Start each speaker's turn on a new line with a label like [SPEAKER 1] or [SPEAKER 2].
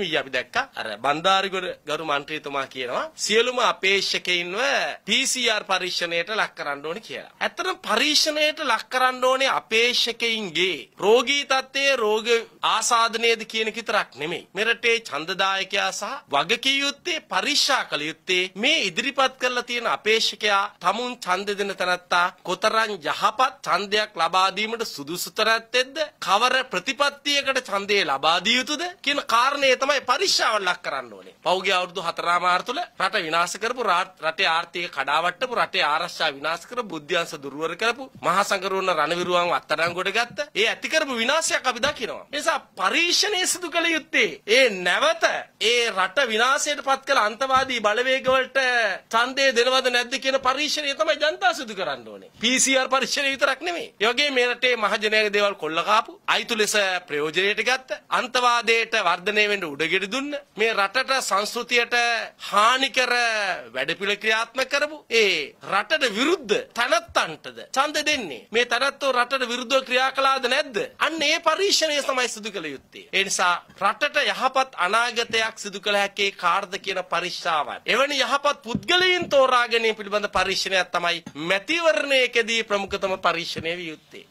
[SPEAKER 1] ඊයේ අපි දැක්කා අර බන්දාරිගොඩ ගරු මන්ත්‍රීතුමා කියනවා සියලුම අපේක්ෂකයින්ව PCR පරීක්ෂණයට ලක් කරන්න ඕනේ කියලා. ඇත්තටම පරීක්ෂණයට ලක් කරන්න ඕනේ අපේක්ෂකයින්ගේ රෝගී තත්ත්වයේ රෝග ආසාදනයේද කියන එක විතරක් නෙමෙයි. මෙරටේ ඡන්දදායකයා සහ වගකී යුත්තේ පරීක්ෂා කළ යුත්තේ මේ ඉදිරිපත් කරලා තියෙන අපේක්ෂකයා tamun ඡන්ද දෙන තැනත්තා කොතරම් යහපත් ඡන්දයක් ලබා දීමට සුදුසු තරත්තෙද්ද කවර ප්‍රතිපත්තියකට ඡන්දය ලබා දිය යුතුද කියන කාරණය තමයි පරීක්ෂාවට ලක් කරන්න ඕනේ. පෞගේ අවුරුදු 4 මාර තුල රට විනාශ කරපු රා- රටේ ආර්ථික කඩාවට්ටපු රටේ ආරක්ෂා විනාශ කරපු බුද්ධ්‍යංශ දුර්වල කරපු මහා සංගරුවන රණවිරුවන් අත්අඩංගුවට ගත්ත ඒ ඇති කරපු විනාශයක් අපි දකිනවා. ඒ නිසා පරීක්ෂණය සිදු කළ යුත්තේ ඒ නැවත ඒ රට විනාශයට පත් කළ අන්තවාදී බලවේග වලට ඡන්දය දෙනවද නැද්ද කියන පරීක්ෂණය තමයි ජනතාව සිදු කරන්න ඕනේ. PCR පරීක්ෂණය විතරක් නෙමෙයි. ඒ වගේම මේ රටේ මහජනයාගේ දේවල් කොල්ල කාපු, අයිතු ලෙස ප්‍රයෝජනයට ගත්ත, අන්තවාදයට වර්ධනය වෙන්න උඩගෙඩි දුන්න, මේ රටට සංස්කෘතියට හානිකර වැඩපිළිවෙල ක්‍රියාත්මක කරපු ඒ රටට විරුද්ධ තනත්තන්ටද ඡන්ද දෙන්නේ. මේ තනත්තෝ රටට විරුද්ධව ක්‍රියා කළාද නැද්ද? අන්න ඒ පරීක්ෂණය තමයි සිදු කළ යුත්තේ. ඒ නිසා රටට යහපත් අනාගතයක් සිදු කළ හැකි කාර්ද කියන පරීක්ෂාවන්. එවැනි යහපත් පුද්ගලයන් තෝරා ගැනීම පිළිබඳ පරීක්ෂණයක් තමයි මැතිවරණයකදී ප්‍රමුඛතම පරීක්ෂණය විය යුත්තේ.